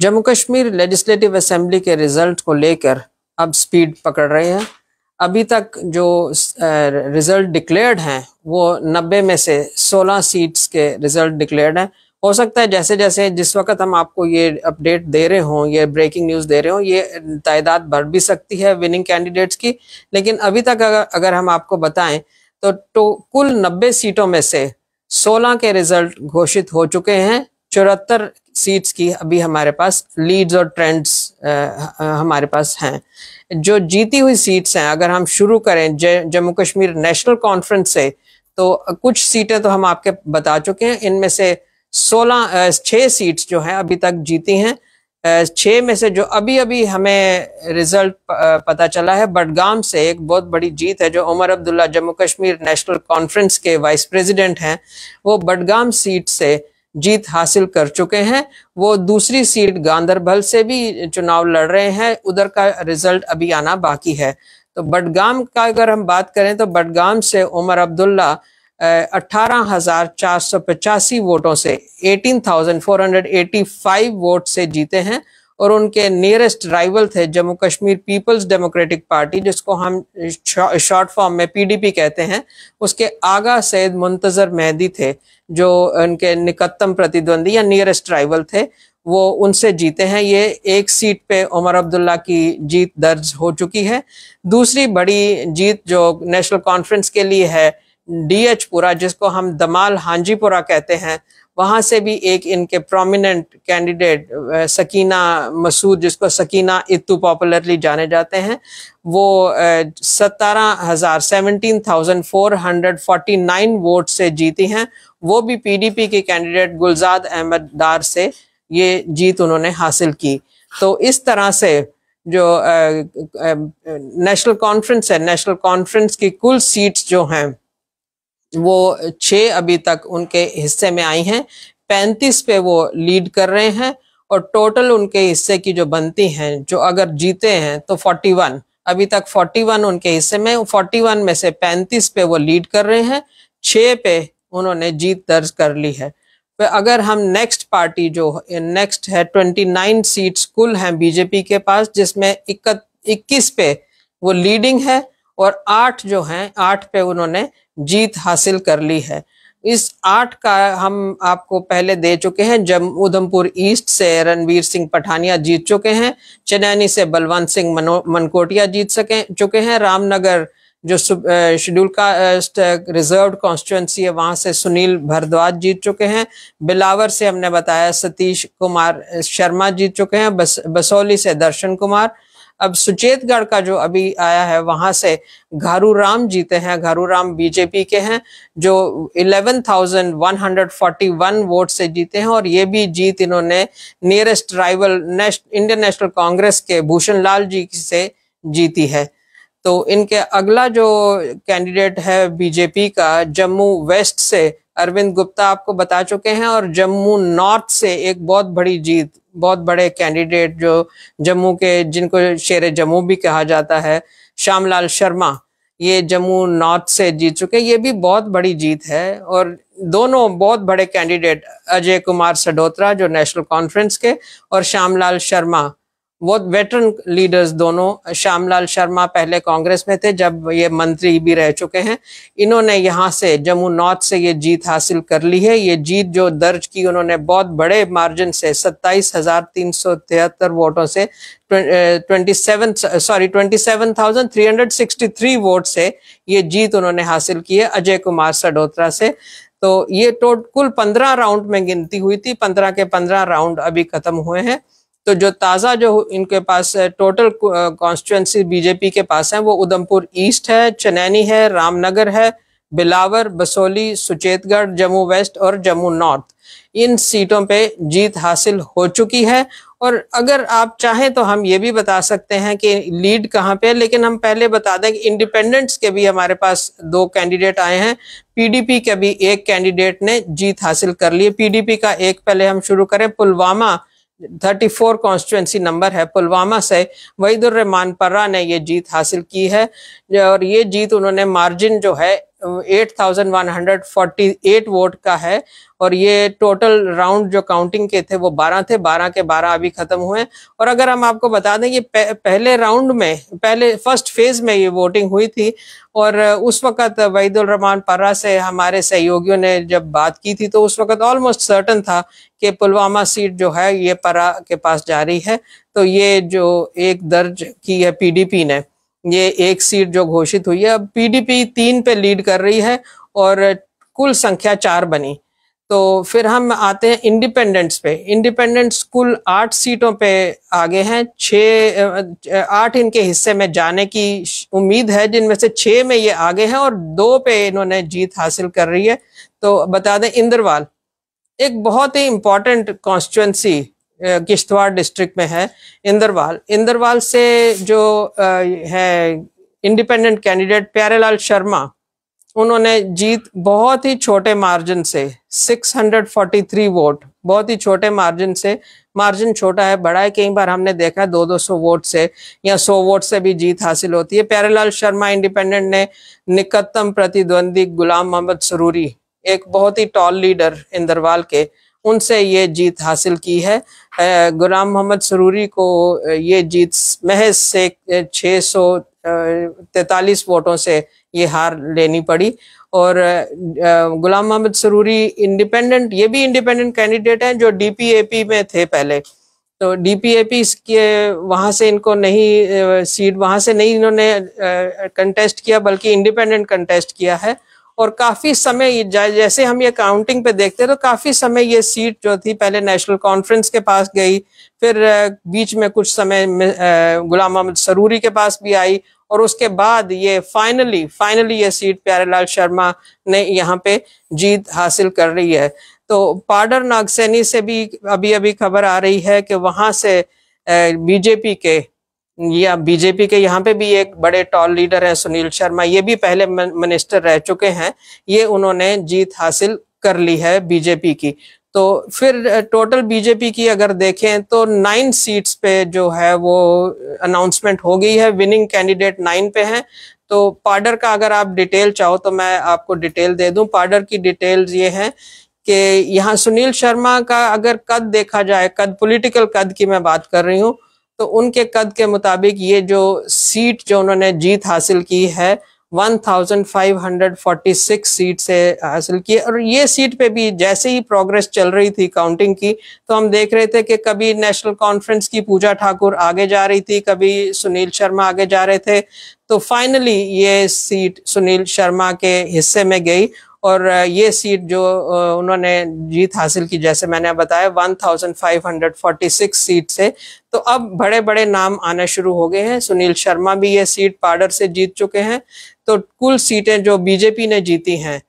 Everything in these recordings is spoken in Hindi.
जम्मू कश्मीर लेजिस्लेटिव असम्बली के रिज़ल्ट को लेकर अब स्पीड पकड़ रहे हैं। अभी तक जो रिज़ल्ट डिक्लेयर्ड हैं वो 90 में से 16 सीट्स के रिज़ल्ट डिक्लेयर्ड हैं। हो सकता है जैसे जैसे जिस वक्त हम आपको ये अपडेट दे रहे हों ये ब्रेकिंग न्यूज़ दे रहे हों ये तादाद बढ़ भी सकती है विनिंग कैंडिडेट्स की। लेकिन अभी तक अगर अगर हम आपको बताएँ तो, तो कुल 90 सीटों में से 16 के रिज़ल्ट घोषित हो चुके हैं। चौहत्तर सीट्स की अभी हमारे पास लीड्स और ट्रेंड्स हमारे पास हैं। जो जीती हुई सीट्स हैं, अगर हम शुरू करें जम्मू कश्मीर नेशनल कॉन्फ्रेंस से तो कुछ सीटें तो हम आपके बता चुके हैं। इनमें से सोलह छः सीट्स जो हैं अभी तक जीती हैं। छः में से जो अभी अभी हमें रिज़ल्ट पता चला है, बडगाम से एक बहुत बड़ी जीत है, जो Omar Abdullah Jammu Kashmir National Conference vice vice president हैं। वो बडगाम सीट से जीत हासिल कर चुके हैं। वो दूसरी सीट गांधरबल से भी चुनाव लड़ रहे हैं। उधर का रिज़ल्ट अभी आना बाकी है। तो बडगाम का अगर हम बात करें तो बडगाम से उमर अब्दुल्ला अठारह हज़ार चार सौ पचासी वोटों से, eighteen thousand four hundred eighty five vote से जीते हैं। और उनके नियरेस्ट राइवल थे Jammu Kashmir People's Democratic Party जिसको हम शॉर्ट फॉर्म में पीडीपी कहते हैं, उसके आगा सैद मुंतजर मेहदी थे, जो उनके निकटतम प्रतिद्वंदी या नियरेस्ट राइवल थे, वो उनसे जीते हैं। ये एक सीट पे उमर अब्दुल्ला की जीत दर्ज हो चुकी है। दूसरी बड़ी जीत जो नेशनल कॉन्फ्रेंस के लिए है डीएचपुरा जिसको हम दमाल हांजीपुरा कहते हैं वहाँ से भी एक इनके प्रोमिनेंट कैंडिडेट सकीना मसूद, जिसको सकीना इतु पॉपुलरली जाने जाते हैं, वो सतारह हज़ार seventeen thousand four hundred forty nine vote से जीती हैं। वो भी पीडीपी के कैंडिडेट गुलजाद अहमद डार से ये जीत उन्होंने हासिल की। तो इस तरह से जो नेशनल कॉन्फ्रेंस है, नेशनल कॉन्फ्रेंस की कुल सीट्स जो हैं वो छह अभी तक उनके हिस्से में आई हैं। पैंतीस पे वो लीड कर रहे हैं और टोटल उनके हिस्से की जो बनती हैं, जो अगर जीते हैं तो फोर्टी वन। अभी तक फोर्टी वन उनके हिस्से में, फोर्टी वन में से पैंतीस पे वो लीड कर रहे हैं। छह पे उन्होंने जीत दर्ज कर ली है। तो अगर हम नेक्स्ट पार्टी जो, नेक्स्ट है ट्वेंटी नाइन सीट्स कुल हैं बीजेपी के पास, जिसमें इक्कीस पे वो लीडिंग है और आठ जो हैं, आठ पे उन्होंने जीत हासिल कर ली है। इस आठ का हम आपको पहले दे चुके हैं। जब उधमपुर ईस्ट से रणवीर सिंह पठानिया जीत चुके हैं। चनैनी से बलवंत सिंह मनकोटिया जीत सके, चुके हैं। रामनगर जो शेड्यूल का रिज़र्व कॉन्स्टिट्युएंसी है, वहाँ से सुनील भरद्वाज जीत चुके हैं। बिलावर से हमने बताया सतीश कुमार शर्मा जीत चुके हैं। बस, बसौली से दर्शन कुमार अब सुचेतगढ़ का जो अभी आया है वहाँ से घारू राम जीते हैं। घारू राम बीजेपी के हैं जो 11,141 वोट से जीते हैं और ये भी जीत इन्होंने nearest rival Indian National Congress के भूषण लाल जी से जीती है। तो इनके अगला जो कैंडिडेट है बीजेपी का, जम्मू वेस्ट से, अरविंद गुप्ता आपको बता चुके हैं और जम्मू नॉर्थ से एक बहुत बड़ी जीत, बहुत बड़े कैंडिडेट जो जम्मू के, जिनको शेर जम्मू भी कहा जाता है, श्यामलाल शर्मा, ये जम्मू नॉर्थ से जीत चुके ये भी बहुत बड़ी जीत है और दोनों बहुत बड़े कैंडिडेट, अजय कुमार सडोत्रा जो नेशनल कॉन्फ्रेंस के और श्यामलाल शर्मा बहुत वेटरन लीडर्स दोनों, श्यामलाल शर्मा पहले कांग्रेस में थे, जब ये मंत्री भी रह चुके हैं। इन्होंने यहाँ से, जम्मू नॉर्थ से ये जीत हासिल कर ली है। ये जीत जो दर्ज की उन्होंने बहुत बड़े मार्जिन से, सत्ताईस हज़ार तीन सौ तिहत्तर वोटों से twenty seven sorry twenty seven thousand three hundred sixty three vote से ये जीत उन्होंने हासिल की है, अजय कुमार सडोत्रा से। तो ये टोट कुल पंद्रह राउंड में गिनती हुई थी, पंद्रह के पंद्रह राउंड अभी खत्म हुए हैं। तो जो ताज़ा जो इनके पास टोटल कॉन्स्टिट्युएंसी बीजेपी के पास है, वो उधमपुर ईस्ट है, चनैनी है, रामनगर है, बिलावर, बसोली, सुचेतगढ़, जम्मू वेस्ट और जम्मू नॉर्थ इन सीटों पे जीत हासिल हो चुकी है। और अगर आप चाहें तो हम ये भी बता सकते हैं कि लीड कहाँ पे है, लेकिन हम पहले बता दें कि इंडिपेंडेंट्स के भी हमारे पास दो कैंडिडेट आए हैं। पीडीपी के भी एक कैंडिडेट ने जीत हासिल कर ली पीडीपी का एक पहले हम शुरू करें, पुलवामा 34 कॉन्स्टिट्युएंसी नंबर है, पुलवामा से वहीदुर रहमान पर्रा ने ये जीत हासिल की है, और ये जीत उन्होंने मार्जिन जो है 8148 वोट का है और ये टोटल राउंड जो काउंटिंग के थे वो 12 थे 12 के 12 अभी खत्म हुए और अगर हम आपको बता दें कि पहले राउंड में, पहले फ़र्स्ट फ़ेज़ में ये वोटिंग हुई थी और उस वक्त वहीदुल रहमान पर्रा से हमारे सहयोगियों ने जब बात की थी तो उस वक्त ऑलमोस्ट सर्टन था कि पुलवामा सीट जो है ये पर्रा के पास जा रही है। तो ये जो एक दर्ज की है पीडीपी ने। ये एक सीट जो घोषित हुई है, अब पीडीपी तीन पे लीड कर रही है और कुल संख्या चार बनी। तो फिर हम आते हैं इंडिपेंडेंट्स पे। इंडिपेंडेंट्स कुल आठ सीटों पे आगे हैं। छः आठ इनके हिस्से में जाने की उम्मीद है, जिनमें से छः में ये आगे हैं और दो पे इन्होंने जीत हासिल कर रही है। तो बता दें, इंद्रवाल, एक बहुत ही इम्पोर्टेंट कॉन्स्टिट्युएंसी किश्तवाड़ डिस्ट्रिक्ट में है, इंदरवाल। इंदरवाल से जो है इंडिपेंडेंट कैंडिडेट प्यारेलाल शर्मा, उन्होंने जीत बहुत ही छोटे मार्जिन से 643 वोट बहुत ही छोटे मार्जिन से। मार्जिन छोटा है, बड़ा है, कई बार हमने देखा है दो दो सौ वोट से या सौ वोट से भी जीत हासिल होती है। प्यारेलाल शर्मा इंडिपेंडेंट ने निकटतम प्रतिद्वंदी गुलाम मोहम्मद सरूरी, एक बहुत ही टॉल लीडर इंदरवाल के उनसे ये जीत हासिल की है। गुलाम मोहम्मद सरूरी को ये जीत महज से छः सौ तैतालीस वोटों से ये हार लेनी पड़ी। और गुलाम मोहम्मद सरूरी इंडिपेंडेंट, ये भी इंडिपेंडेंट कैंडिडेट हैं जो डीपीएपी में थे पहले। तो डीपीएपी के वहाँ से इनको नहीं सीट, वहाँ से नहीं इन्होंने कंटेस्ट किया, बल्कि इंडिपेंडेंट कंटेस्ट किया है। और काफ़ी समय जैसे हम ये काउंटिंग पे देखते हैं तो काफ़ी समय ये सीट जो थी, पहले नेशनल कॉन्फ्रेंस के पास गई, फिर बीच में कुछ समय गुलाम मोहम्मद सरूरी के पास भी आई, और उसके बाद ये फाइनली फाइनली ये सीट प्यारेलाल शर्मा ने यहाँ पे जीत हासिल कर रही है। तो पाडर नागसैनी से भी अभी अभी खबर आ रही है कि वहाँ से बीजेपी के या बीजेपी के यहाँ पे भी एक बड़े टॉल लीडर है सुनील शर्मा, ये भी पहले मिनिस्टर रह चुके हैं। ये उन्होंने जीत हासिल कर ली है बीजेपी की। तो फिर टोटल बीजेपी की अगर देखें तो नाइन सीट्स पे जो है वो अनाउंसमेंट हो गई है। विनिंग कैंडिडेट नाइन पे हैं। तो पार्डर का अगर आप डिटेल चाहो तो मैं आपको डिटेल दे दूँ। पार्डर की डिटेल्स ये हैं कि यहाँ सुनील शर्मा का अगर कद देखा जाए, कद पॉलिटिकल कद की मैं बात कर रही हूँ तो उनके कद के मुताबिक ये जो सीट जो उन्होंने जीत हासिल की है 1546 सीट से हासिल की और ये सीट पे भी जैसे ही प्रोग्रेस चल रही थी काउंटिंग की तो हम देख रहे थे कि कभी नेशनल कॉन्फ्रेंस की पूजा ठाकुर आगे जा रही थी, कभी सुनील शर्मा आगे जा रहे थे। तो फाइनली ये सीट सुनील शर्मा के हिस्से में गई और ये सीट जो उन्होंने जीत हासिल की, जैसे मैंने बताया 1546 सीट से। तो अब बड़े बड़े नाम आने शुरू हो गए हैं। सुनील शर्मा भी ये सीट पार्डर से जीत चुके हैं। तो कुल सीटें जो बीजेपी ने जीती हैं,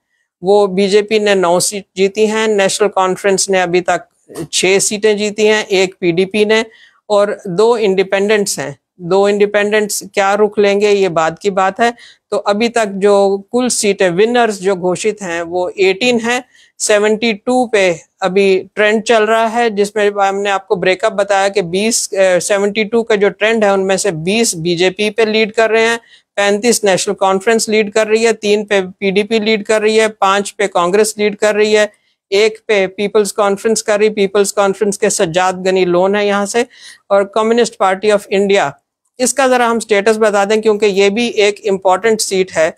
वो बीजेपी ने नौ सीट जीती हैं। नेशनल कॉन्फ्रेंस ने अभी तक छह सीटें जीती हैं, एक पीडीपी ने, और दो इंडिपेंडेंट्स हैं। दो इंडिपेंडेंट्स क्या रुख लेंगे, ये बात की बात है। तो अभी तक जो कुल सीटें विनर्स जो घोषित हैं, वो 18 है। 72 पे अभी ट्रेंड चल रहा है, जिसमें हमने आपको ब्रेकअप बताया कि 20 72 का जो ट्रेंड है, उनमें से 20 बीजेपी पे लीड कर रहे हैं 35 नेशनल कॉन्फ्रेंस लीड कर रही है, तीन पे पीडीपी लीड कर रही है, पाँच पे कांग्रेस लीड कर रही है, एक पे पीपल्स कॉन्फ्रेंस कर रही पीपल्स कॉन्फ्रेंस के सज्जाद गनी लोन है यहाँ से। और कम्युनिस्ट पार्टी ऑफ़ इंडिया इसका ज़रा हम स्टेटस बता दें, क्योंकि ये भी एक इंपॉर्टेंट सीट है।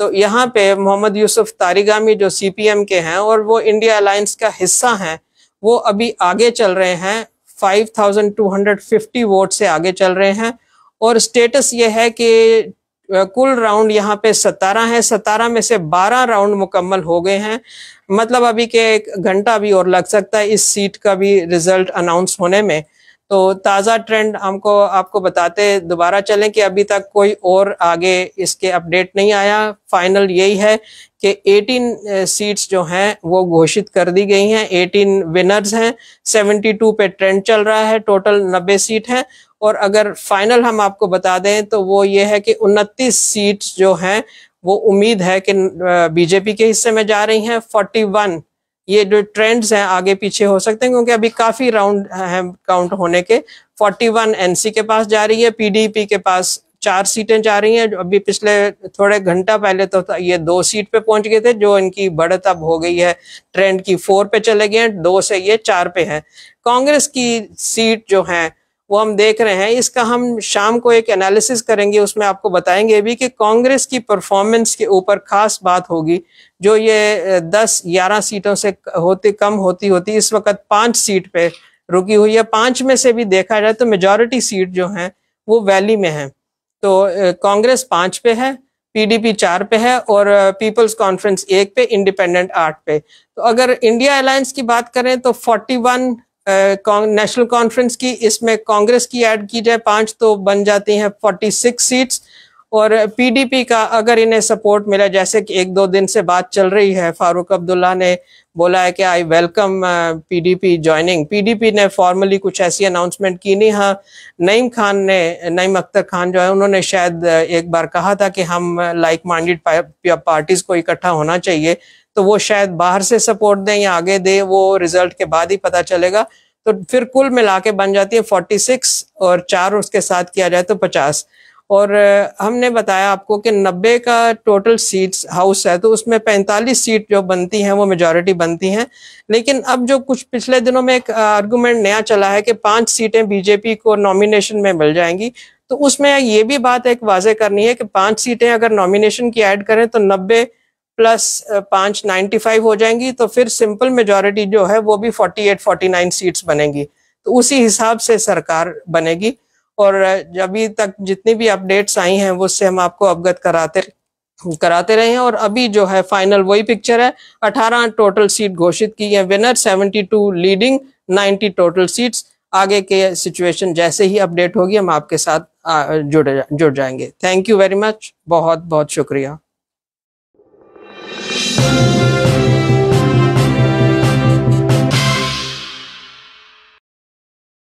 तो यहाँ पे मोहम्मद यूसुफ तारीगामी जो सीपीएम के हैं और वो इंडिया अलायंस का हिस्सा हैं, वो अभी आगे चल रहे हैं। 5250 वोट से आगे चल रहे हैं। और स्टेटस ये है कि कुल राउंड यहाँ पे सतारह है। सतारह में से बारह राउंड मुकम्मल हो गए हैं। मतलब अभी के एक घंटा भी और लग सकता है इस सीट का भी रिज़ल्ट अनाउंस होने में। तो ताज़ा ट्रेंड हमको, आपको बताते दोबारा चलें कि अभी तक कोई और आगे इसके अपडेट नहीं आया। फाइनल यही है कि 18 सीट्स जो हैं, वो घोषित कर दी गई हैं। 18 विनर्स हैं। 72 पे ट्रेंड चल रहा है। टोटल 90 सीट हैं। और अगर फाइनल हम आपको बता दें तो वो ये है कि उनतीस सीट्स जो हैं, वो उम्मीद है कि बीजेपी के हिस्से में जा रही हैं। 41 ये जो ट्रेंड्स हैं आगे पीछे हो सकते हैं, क्योंकि अभी काफ़ी राउंड है काउंट होने के। 41 एनसी के पास जा रही है पीडीपी के पास चार सीटें जा रही हैं। अभी पिछले थोड़े घंटा पहले तो ये दो सीट पे पहुँच गए थे, जो इनकी बढ़त अब हो गई है। ट्रेंड की फोर पे चले गए हैं, दो से ये चार पे हैं। कांग्रेस की सीट जो है वो हम देख रहे हैं, इसका हम शाम को एक एनालिसिस करेंगे, उसमें आपको बताएँगे भी कि कांग्रेस की परफॉर्मेंस के ऊपर खास बात होगी, जो ये दस, ग्यारह सीटों से होती, कम होती होती, इस वक्त पाँच सीट पे रुकी हुई है। पाँच में से भी देखा जाए तो मेजॉरिटी सीट जो है, वो वैली में है। तो कांग्रेस पाँच पे है पीडीपी चार पे है और पीपल्स कॉन्फ्रेंस एक पे इंडिपेंडेंट आठ पे। तो अगर इंडिया अलायंस की बात करें तो 41 नेशनल कॉन्फ्रेंस की, इसमें कांग्रेस की ऐड की जाए, पाँच तो बन जाती हैं 46 सीट्स और पीडीपी का अगर इन्हें सपोर्ट मिला, जैसे कि एक दो दिन से बात चल रही है, फारूक अब्दुल्ला ने बोला है कि I welcome PDP joining PDP ने फॉर्मली कुछ ऐसी अनाउंसमेंट की नहीं हाँ नईम खान ने, नईम अख्तर खान जो है, उन्होंने शायद एक बार कहा था कि हम लाइक माइंडेड पार्टीज़ को इकट्ठा होना चाहिए तो वो शायद बाहर से सपोर्ट दें या आगे दें, वो रिज़ल्ट के बाद ही पता चलेगा। तो फिर कुल मिला के बन जाती है फोर्टी सिक्स और चार उसके साथ किया जाए तो पचास। और हमने बताया आपको कि 90 का टोटल सीट्स हाउस है तो उसमें 45 सीट जो बनती हैं, वो मेजॉरिटी बनती हैं। लेकिन अब जो कुछ पिछले दिनों में एक आर्गूमेंट नया चला है कि पाँच सीटें बीजेपी को नॉमिनेशन में मिल जाएँगी। तो उसमें ये भी बात एक वाजे करनी है कि पाँच सीटें अगर नॉमिनेशन की ऐड करें तो नब्बे प्लस पाँच नाइन्टी फाइव हो जाएँगी तो फिर सिंपल मेजोरिटी जो है, वो भी forty eight forty nine seats बनेंगी। तो उसी हिसाब से सरकार बनेगी। और अभी तक जितनी भी अपडेट्स आई हैं, वो उससे हम आपको अवगत कराते कराते रहे हैं। और अभी जो है फाइनल वही पिक्चर है। 18 टोटल सीट घोषित की है। विनर 72 लीडिंग 90 टोटल सीट्स आगे के सिचुएशन जैसे ही अपडेट होगी, हम आपके साथ जुड़ जुड़ जाएँगे। थैंक यू वेरी मच बहुत बहुत शुक्रिया।